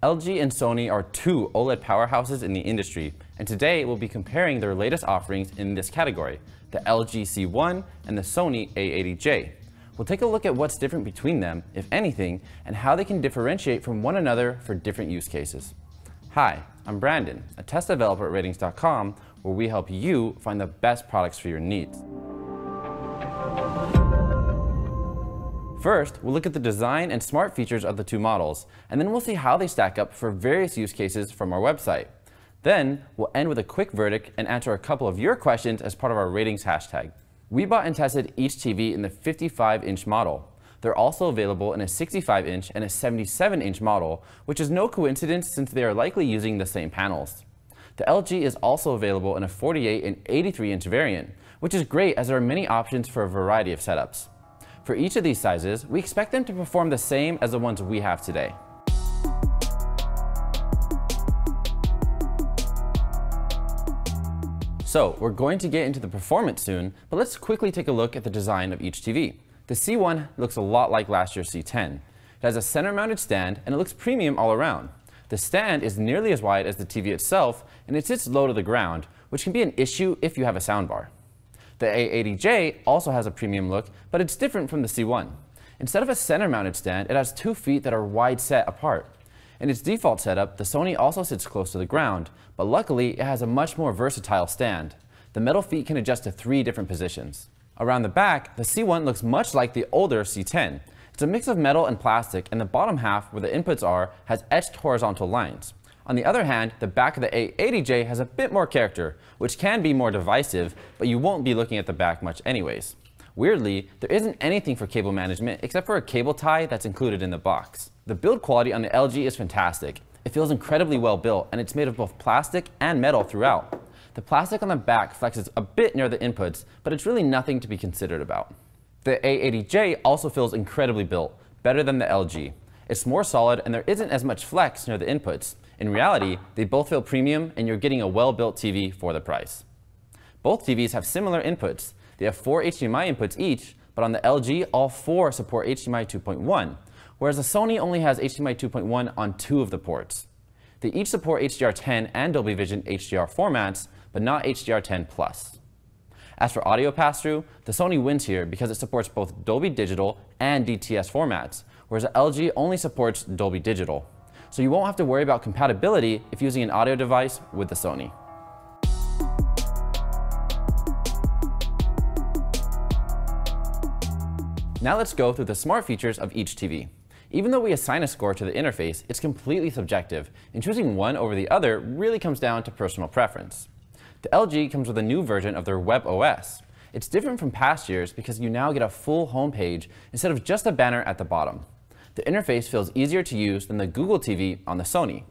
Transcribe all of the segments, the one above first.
LG and Sony are two OLED powerhouses in the industry, and today we'll be comparing their latest offerings in this category, the LG C1 and the Sony A80J. We'll take a look at what's different between them, if anything, and how they can differentiate from one another for different use cases. Hi, I'm Brandon, a test developer at RTINGS.com, where we help you find the best products for your needs. First, we'll look at the design and smart features of the two models, and then we'll see how they stack up for various use cases from our website. Then, we'll end with a quick verdict and answer a couple of your questions as part of our RTINGS hashtag. We bought and tested each TV in the 55-inch model. They're also available in a 65-inch and a 77-inch model, which is no coincidence since they are likely using the same panels. The LG is also available in a 48 and 83-inch variant, which is great as there are many options for a variety of setups. For each of these sizes, we expect them to perform the same as the ones we have today. So we're going to get into the performance soon, but let's quickly take a look at the design of each TV. The C1 looks a lot like last year's CX. It has a center-mounted stand and it looks premium all around. The stand is nearly as wide as the TV itself and it sits low to the ground, which can be an issue if you have a soundbar. The A80J also has a premium look, but it's different from the C1. Instead of a center-mounted stand, it has two feet that are wide set apart. In its default setup, the Sony also sits close to the ground, but luckily it has a much more versatile stand. The metal feet can adjust to three different positions. Around the back, the C1 looks much like the older CX. It's a mix of metal and plastic, and the bottom half, where the inputs are, has etched horizontal lines. On the other hand, the back of the A80J has a bit more character, which can be more divisive, but you won't be looking at the back much anyways. Weirdly, there isn't anything for cable management except for a cable tie that's included in the box. The build quality on the LG is fantastic. It feels incredibly well built and it's made of both plastic and metal throughout. The plastic on the back flexes a bit near the inputs, but it's really nothing to be considered about. The A80J also feels incredibly built, better than the LG. It's more solid and there isn't as much flex near the inputs. In reality, they both feel premium and you're getting a well-built TV for the price. Both TVs have similar inputs. They have four HDMI inputs each, but on the LG, all four support HDMI 2.1, whereas the Sony only has HDMI 2.1 on two of the ports. They each support HDR10 and Dolby Vision HDR formats, but not HDR10 Plus. As for audio pass-through, the Sony wins here because it supports both Dolby Digital and DTS formats, whereas the LG only supports Dolby Digital so you won't have to worry about compatibility if using an audio device with the Sony. Now let's go through the smart features of each TV. Even though we assign a score to the interface, it's completely subjective, and choosing one over the other really comes down to personal preference. The LG comes with a new version of their webOS. It's different from past years because you now get a full homepage instead of just a banner at the bottom the interface feels easier to use than the Google TV on the Sony.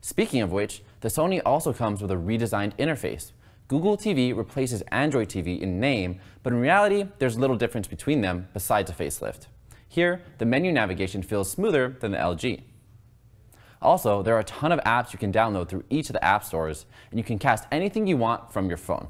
Speaking of which, the Sony also comes with a redesigned interface. Google TV replaces Android TV in name, but in reality, there's little difference between them besides a facelift. Here, the menu navigation feels smoother than the LG. Also, there are a ton of apps you can download through each of the app stores, and you can cast anything you want from your phone.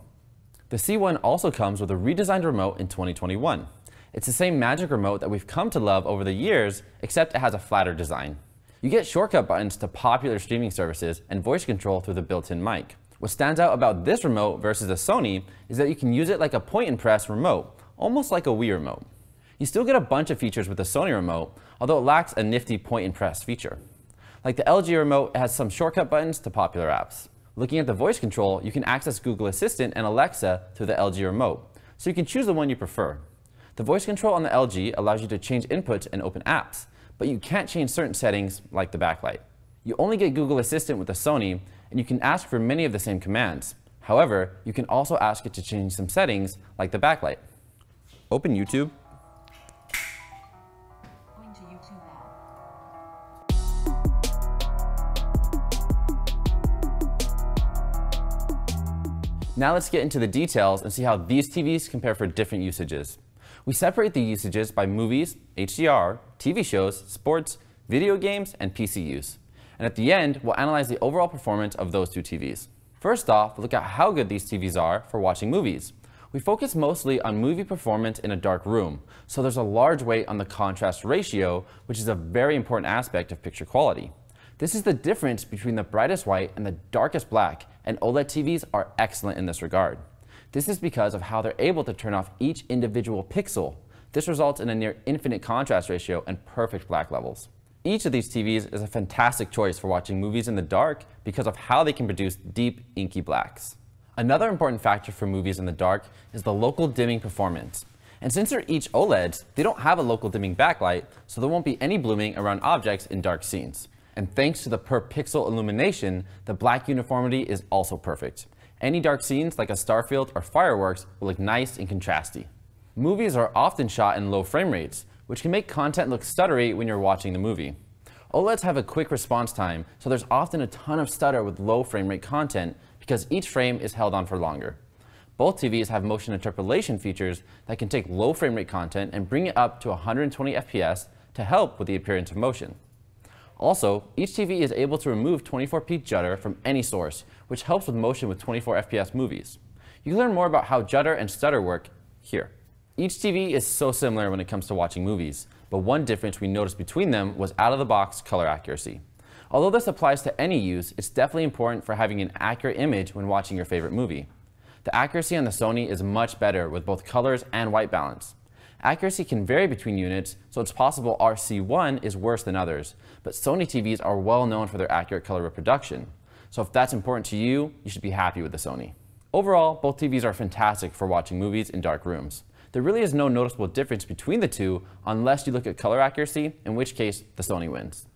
The C1 also comes with a redesigned remote in 2021. It's the same Magic Remote that we've come to love over the years, except it has a flatter design. You get shortcut buttons to popular streaming services and voice control through the built-in mic. What stands out about this remote versus a Sony is that you can use it like a point and press remote, almost like a Wii remote. You still get a bunch of features with the Sony remote, although it lacks a nifty point and press feature. Like the LG remote, it has some shortcut buttons to popular apps. Looking at the voice control, you can access Google Assistant and Alexa through the LG remote, so you can choose the one you prefer. The voice control on the LG allows you to change inputs and open apps, but you can't change certain settings like the backlight. You only get Google Assistant with the Sony, and you can ask for many of the same commands. However, you can also ask it to change some settings like the backlight. Open YouTube. Now let's get into the details and see how these TVs compare for different usages. We separate the usages by movies, HDR, TV shows, sports, video games, and PC use. And at the end, we'll analyze the overall performance of those two TVs. First off, look at how good these TVs are for watching movies. We focus mostly on movie performance in a dark room, so there's a large weight on the contrast ratio, which is a very important aspect of picture quality. This is the difference between the brightest white and the darkest black, and OLED TVs are excellent in this regard. This is because of how they're able to turn off each individual pixel. This results in a near infinite contrast ratio and perfect black levels. Each of these TVs is a fantastic choice for watching movies in the dark because of how they can produce deep, inky blacks. Another important factor for movies in the dark is the local dimming performance. And since they're each OLEDs, they don't have a local dimming backlight, so there won't be any blooming around objects in dark scenes. And thanks to the per pixel illumination, the black uniformity is also perfect. Any dark scenes like a starfield or fireworks will look nice and contrasty. Movies are often shot in low frame rates, which can make content look stuttery when you're watching the movie. Oh, OLEDs have a quick response time, so there's often a ton of stutter with low frame rate content because each frame is held on for longer. Both TVs have motion interpolation features that can take low frame rate content and bring it up to 120 FPS to help with the appearance of motion. Also, each TV is able to remove 24p judder from any source, which helps with motion with 24 FPS movies. You can learn more about how judder and stutter work here. Each TV is so similar when it comes to watching movies, but one difference we noticed between them was out-of-the-box color accuracy. Although this applies to any use, it's definitely important for having an accurate image when watching your favorite movie. The accuracy on the Sony is much better with both colors and white balance. Accuracy can vary between units, so it's possible our C1 is worse than others, but Sony TVs are well known for their accurate color reproduction. So if that's important to you, you should be happy with the Sony. Overall, both TVs are fantastic for watching movies in dark rooms. There really is no noticeable difference between the two unless you look at color accuracy, in which case the Sony wins.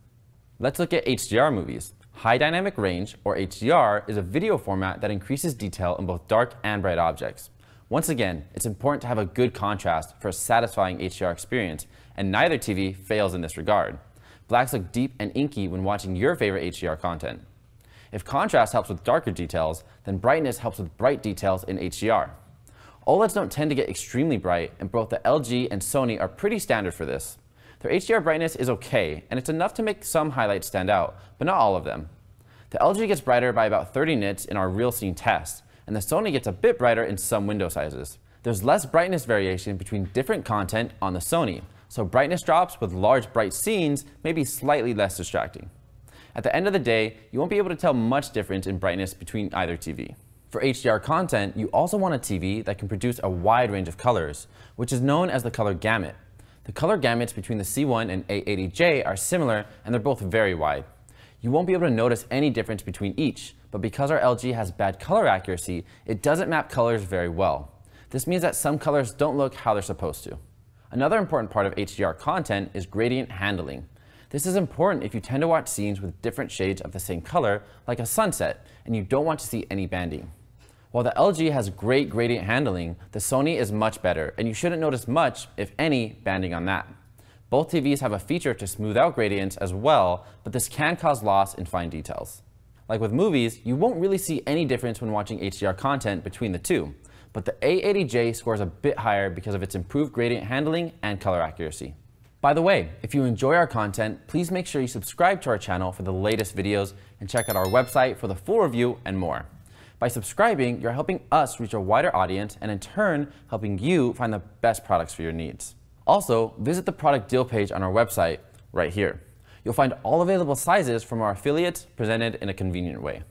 Let's look at HDR movies. High Dynamic Range, or HDR, is a video format that increases detail in both dark and bright objects. Once again, it's important to have a good contrast for a satisfying HDR experience, and neither TV fails in this regard. Blacks look deep and inky when watching your favorite HDR content. If contrast helps with darker details, then brightness helps with bright details in HDR. OLEDs don't tend to get extremely bright, and both the LG and Sony are pretty standard for this. Their HDR brightness is okay, and it's enough to make some highlights stand out, but not all of them. The LG gets brighter by about 30 nits in our real scene test, and the Sony gets a bit brighter in some window sizes. There's less brightness variation between different content on the Sony, so brightness drops with large bright scenes may be slightly less distracting. At the end of the day, you won't be able to tell much difference in brightness between either TV. For HDR content, you also want a TV that can produce a wide range of colors, which is known as the color gamut. The color gamuts between the C1 and A80J are similar and they're both very wide. You won't be able to notice any difference between each, but because our LG has bad color accuracy, it doesn't map colors very well. This means that some colors don't look how they're supposed to. Another important part of HDR content is gradient handling. This is important if you tend to watch scenes with different shades of the same color, like a sunset, and you don't want to see any banding. While the LG has great gradient handling, the Sony is much better, and you shouldn't notice much, if any, banding on that. Both TVs have a feature to smooth out gradients as well, but this can cause loss in fine details. Like with movies, you won't really see any difference when watching HDR content between the two, but the A80J scores a bit higher because of its improved gradient handling and color accuracy. By the way, if you enjoy our content, please make sure you subscribe to our channel for the latest videos and check out our website for the full review and more. By subscribing, you're helping us reach a wider audience and in turn, helping you find the best products for your needs. Also, visit the product deal page on our website right here. You'll find all available sizes from our affiliates presented in a convenient way.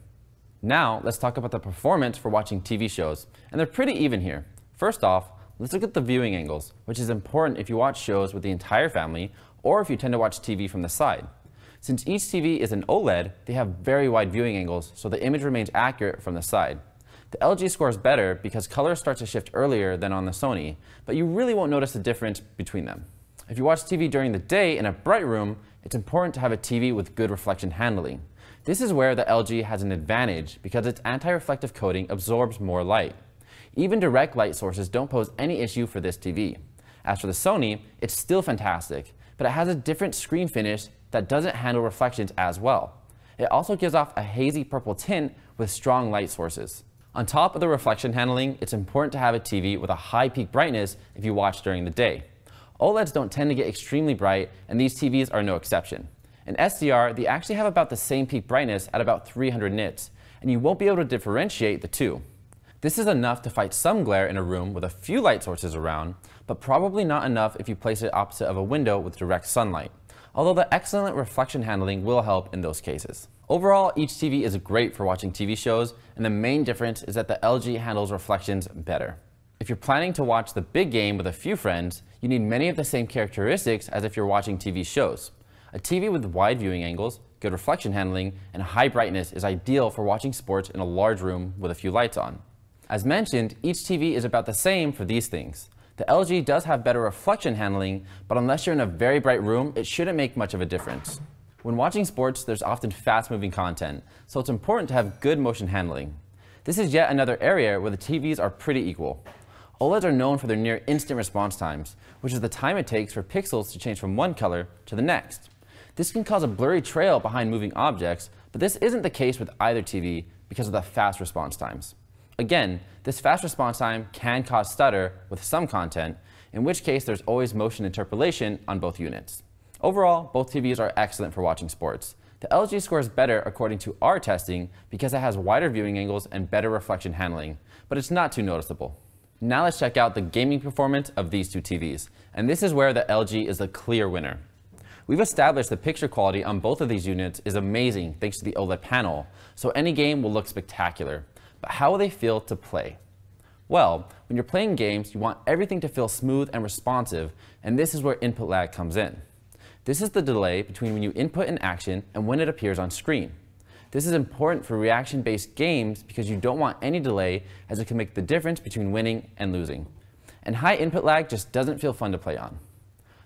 Now, let's talk about the performance for watching TV shows, and they're pretty even here. First off, let's look at the viewing angles, which is important if you watch shows with the entire family or if you tend to watch TV from the side. Since each TV is an OLED, they have very wide viewing angles, so the image remains accurate from the side. The LG scores better because color starts to shift earlier than on the Sony, but you really won't notice the difference between them. If you watch TV during the day in a bright room, it's important to have a TV with good reflection handling. This is where the LG has an advantage because its anti-reflective coating absorbs more light. Even direct light sources don't pose any issue for this TV. As for the Sony, it's still fantastic, but it has a different screen finish that doesn't handle reflections as well. It also gives off a hazy purple tint with strong light sources. On top of the reflection handling, it's important to have a TV with a high peak brightness if you watch during the day. OLEDs don't tend to get extremely bright, and these TVs are no exception. In SDR, they actually have about the same peak brightness at about 300 nits, and you won't be able to differentiate the two. This is enough to fight some glare in a room with a few light sources around, but probably not enough if you place it opposite of a window with direct sunlight. although the excellent reflection handling will help in those cases. Overall, each TV is great for watching TV shows, and the main difference is that the LG handles reflections better. If you're planning to watch the big game with a few friends, you need many of the same characteristics as if you're watching TV shows. A TV with wide viewing angles, good reflection handling, and high brightness is ideal for watching sports in a large room with a few lights on. As mentioned, each TV is about the same for these things. The LG does have better reflection handling, but unless you're in a very bright room, it shouldn't make much of a difference. When watching sports, there's often fast-moving content, so it's important to have good motion handling. This is yet another area where the TVs are pretty equal. OLEDs are known for their near instant response times, which is the time it takes for pixels to change from one color to the next. This can cause a blurry trail behind moving objects, but this isn't the case with either TV because of the fast response times. Again, this fast response time can cause stutter with some content, in which case there's always motion interpolation on both units. Overall, both TVs are excellent for watching sports. The LG scores better according to our testing because it has wider viewing angles and better reflection handling, but it's not too noticeable. Now let's check out the gaming performance of these two TVs, and this is where the LG is the clear winner. We've established the picture quality on both of these units is amazing thanks to the OLED panel, so any game will look spectacular. But how will they feel to play? Well, when you're playing games, you want everything to feel smooth and responsive, and this is where input lag comes in. This is the delay between when you input an action and when it appears on screen. This is important for reaction-based games because you don't want any delay as it can make the difference between winning and losing. And high input lag just doesn't feel fun to play on.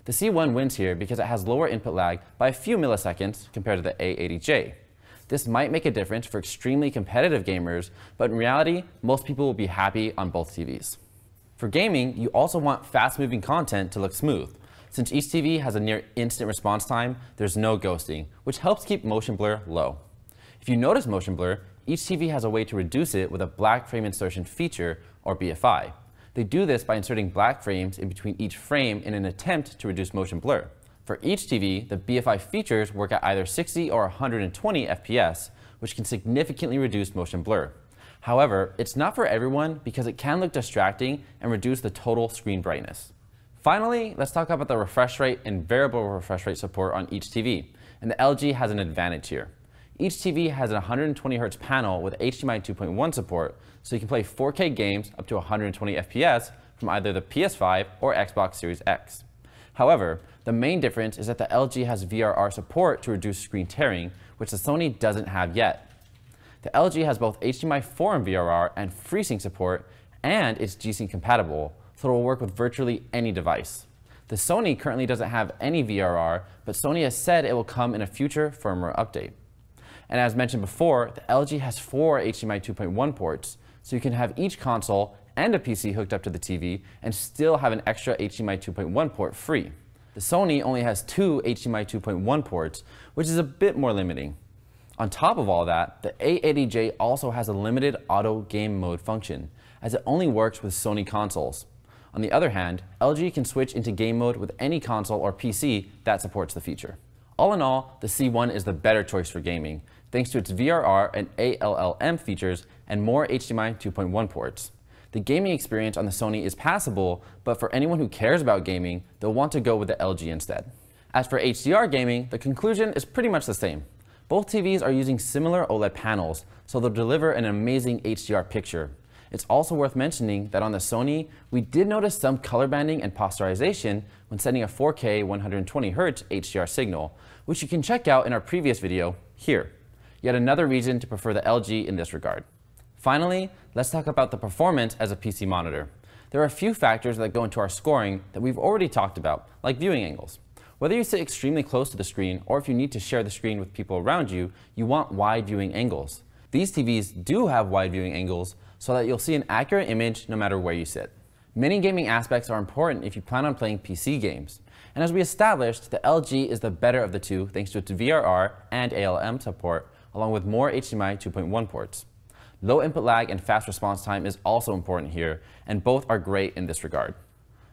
The C1 wins here because it has lower input lag by a few milliseconds compared to the A80J. This might make a difference for extremely competitive gamers, but in reality, most people will be happy on both TVs. For gaming, you also want fast-moving content to look smooth. Since each TV has a near instant response time, there's no ghosting, which helps keep motion blur low. If you notice motion blur, each TV has a way to reduce it with a black frame insertion feature, or BFI. They do this by inserting black frames in between each frame in an attempt to reduce motion blur. For each TV, the BFI features work at either 60 or 120 FPS, which can significantly reduce motion blur. However, it's not for everyone because it can look distracting and reduce the total screen brightness. Finally, let's talk about the refresh rate and variable refresh rate support on each TV, and the LG has an advantage here. Each TV has a 120Hz panel with HDMI 2.1 support, so you can play 4K games up to 120 FPS from either the PS5 or Xbox Series X. However, the main difference is that the LG has VRR support to reduce screen tearing, which the Sony doesn't have yet. The LG has both HDMI Forum VRR and FreeSync support, and it's G-Sync compatible, so it will work with virtually any device. The Sony currently doesn't have any VRR, but Sony has said it will come in a future firmware update. And as mentioned before, the LG has four HDMI 2.1 ports, so you can have each console and a PC hooked up to the TV and still have an extra HDMI 2.1 port free. The Sony only has two HDMI 2.1 ports, which is a bit more limiting. On top of all that, the A80J also has a limited auto game mode function, as it only works with Sony consoles. On the other hand, LG can switch into game mode with any console or PC that supports the feature. All in all, the C1 is the better choice for gaming, thanks to its VRR and ALLM features and more HDMI 2.1 ports. The gaming experience on the Sony is passable, but for anyone who cares about gaming, they'll want to go with the LG instead. As for HDR gaming, the conclusion is pretty much the same. Both TVs are using similar OLED panels, so they'll deliver an amazing HDR picture. It's also worth mentioning that on the Sony, we did notice some color banding and posterization when sending a 4K 120Hz HDR signal, which you can check out in our previous video here. Yet another reason to prefer the LG in this regard. Finally, let's talk about the performance as a PC monitor. There are a few factors that go into our scoring that we've already talked about, like viewing angles. Whether you sit extremely close to the screen or if you need to share the screen with people around you, you want wide viewing angles. These TVs do have wide viewing angles so that you'll see an accurate image no matter where you sit. Many gaming aspects are important if you plan on playing PC games. And as we established, the LG is the better of the two thanks to its VRR and ALLM support, along with more HDMI 2.1 ports. Low input lag and fast response time is also important here, and both are great in this regard.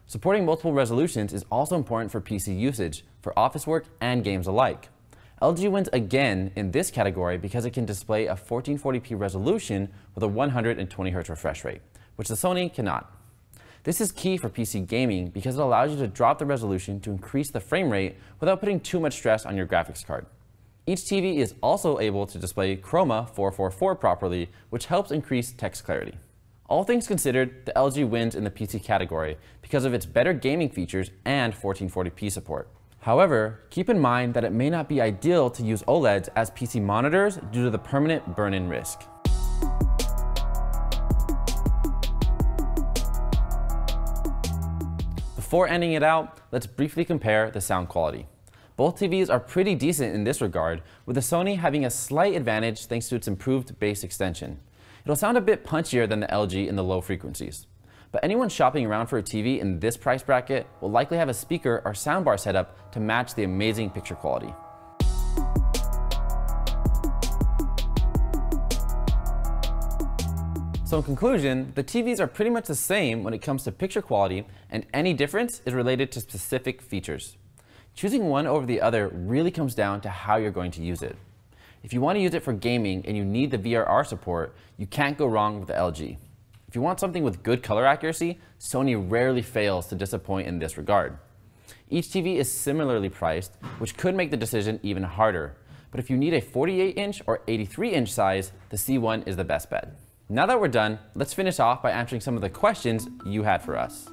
Supporting multiple resolutions is also important for PC usage, for office work and games alike. LG wins again in this category because it can display a 1440p resolution with a 120Hz refresh rate, which the Sony cannot. This is key for PC gaming because it allows you to drop the resolution to increase the frame rate without putting too much stress on your graphics card. Each TV is also able to display Chroma 444 properly, which helps increase text clarity. All things considered, the LG wins in the PC category because of its better gaming features and 1440p support. However, keep in mind that it may not be ideal to use OLEDs as PC monitors due to the permanent burn-in risk. Before ending it out, let's briefly compare the sound quality. Both TVs are pretty decent in this regard, with the Sony having a slight advantage thanks to its improved bass extension. It'll sound a bit punchier than the LG in the low frequencies. But anyone shopping around for a TV in this price bracket will likely have a speaker or soundbar set up to match the amazing picture quality. So in conclusion, the TVs are pretty much the same when it comes to picture quality, and any difference is related to specific features. Choosing one over the other really comes down to how you're going to use it. If you want to use it for gaming and you need the VRR support, you can't go wrong with the LG. If you want something with good color accuracy, Sony rarely fails to disappoint in this regard. Each TV is similarly priced, which could make the decision even harder. But if you need a 48-inch or 83-inch size, the C1 is the best bet. Now that we're done, let's finish off by answering some of the questions you had for us.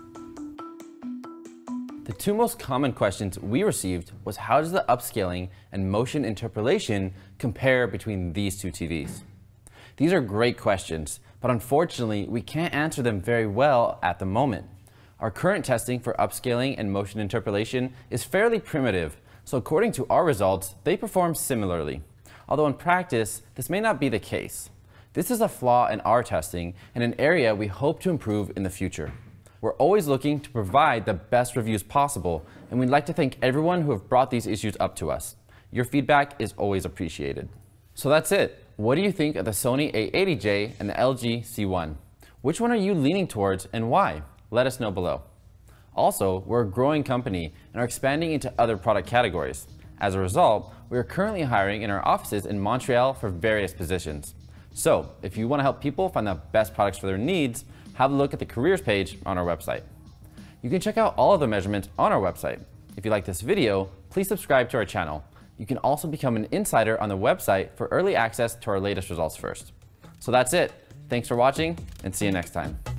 The two most common questions we received was how does the upscaling and motion interpolation compare between these two TVs? These are great questions, but unfortunately we can't answer them very well at the moment. Our current testing for upscaling and motion interpolation is fairly primitive, so according to our results, they perform similarly. Although in practice, this may not be the case. This is a flaw in our testing and an area we hope to improve in the future. We're always looking to provide the best reviews possible, and we'd like to thank everyone who have brought these issues up to us. Your feedback is always appreciated. So that's it. What do you think of the Sony A80J and the LG C1? Which one are you leaning towards and why? Let us know below. Also, we're a growing company and are expanding into other product categories. As a result, we are currently hiring in our offices in Montreal for various positions. So, if you want to help people find the best products for their needs, have a look at the careers page on our website. You can check out all of the measurements on our website. If you like this video, please subscribe to our channel. You can also become an insider on the website for early access to our latest results first. So that's it. Thanks for watching and see you next time.